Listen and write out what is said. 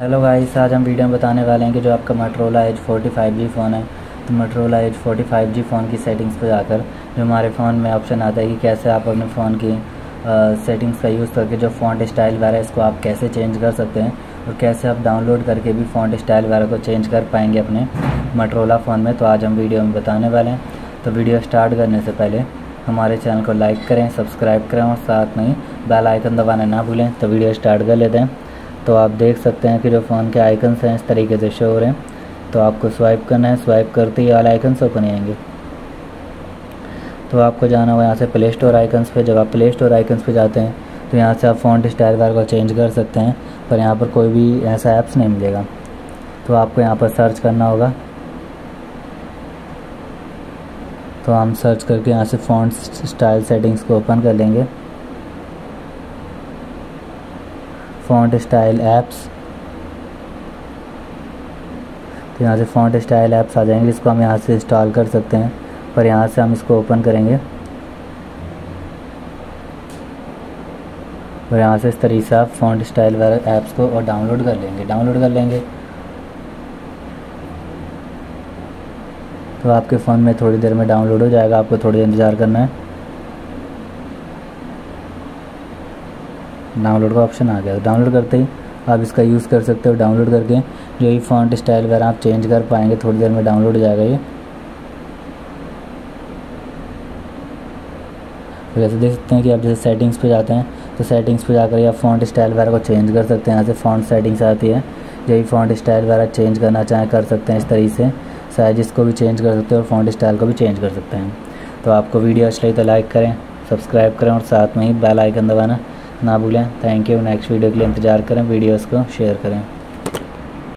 Hello guys आज हम video में बताने वाले हैं कि जो आपका मटरोला एज 45 जी फ़ोन है तो मटरोला एज 45 जी फ़ोन की सेटिंग्स पर जाकर जो हमारे फ़ोन में ऑप्शन आता है कि कैसे आप अपने फ़ोन की सेटिंग्स का यूज़ करके जो फ़ॉन्ट स्टाइल वगैरह इसको आप कैसे चेंज कर सकते हैं और कैसे आप डाउनलोड करके भी फ़ॉन्ट स्टाइल वगैरह को चेंज कर पाएँगे अपने मटरोला फ़ोन में तो आज हम वीडियो में बताने वाले हैं। तो वीडियो स्टार्ट करने से पहले हमारे चैनल को लाइक करें सब्सक्राइब करें और साथ में बेल आइकन दबाना ना भूलें तो वीडियो स्टार्ट कर लेते हैं। तो आप देख सकते हैं कि जो फ़ोन के आइकन्स हैं, इस तरीके से शो हो रहे हैं। तो आपको स्वाइप करना है स्वाइप करते ही ऑल आइकन्स ओपन आएँगे। तो आपको जाना होगा यहाँ से प्ले स्टोर आइकन्स पे। जब आप प्ले स्टोर आइकन्स पे जाते हैं तो यहाँ से आप फ़ॉन्ट स्टाइल वार को चेंज कर सकते हैं, पर यहाँ पर कोई भी ऐसा ऐप्स नहीं मिलेगा। तो आपको यहाँ पर सर्च करना होगा। तो हम सर्च करके यहाँ से फ़ॉन्ट स्टाइल सेटिंग्स को ओपन कर लेंगे। फ़ॉन्ट स्टाइल ऐप्स तो यहाँ से फ़ॉन्ट स्टाइल ऐप्स आ जाएँगे इसको हम यहाँ से इंस्टॉल कर सकते हैं पर यहाँ से हम इसको ओपन करेंगे। और यहाँ से इस तरीके से आप फ़ॉन्ट स्टाइल वाले ऐप्स को और डाउनलोड कर लेंगे डाउनलोड कर लेंगे। तो आपके फ़ोन में थोड़ी देर में डाउनलोड हो जाएगा, आपको थोड़ी देर इंतज़ार करना है। डाउनलोड का ऑप्शन आ गया। तो डाउनलोड करते ही आप इसका यूज़ कर सकते हो, डाउनलोड करके जो ये फॉन्ट स्टाइल वगैरह आप चेंज कर पाएँगे, थोड़ी देर में डाउनलोड हो जाएगा ये। तो जैसे देख सकते हैं कि आप जैसे सेटिंग्स पे जाते हैं तो सेटिंग्स पे जाकर आप फ़ॉन्ट स्टाइल वगैरह को चेंज कर सकते हैं। यहाँ से फ़ॉन्ट सेटिंग्स आती है, जो यही फ़ॉन्ट स्टाइल वगैरह चेंज करना चाहें, कर सकते हैं इस तरीके से। साइज़ इसको भी चेंज कर सकते हैं और फ़ॉन्ट स्टाइल को भी चेंज कर सकते हैं। तो आपको वीडियो अच्छी लगी तो लाइक करें सब्सक्राइब करें और साथ में ही बेल आइकन दबाना। ना भूलें। थैंक यू नेक्स्ट वीडियो के लिए इंतज़ार करें। वीडियोस को शेयर करें।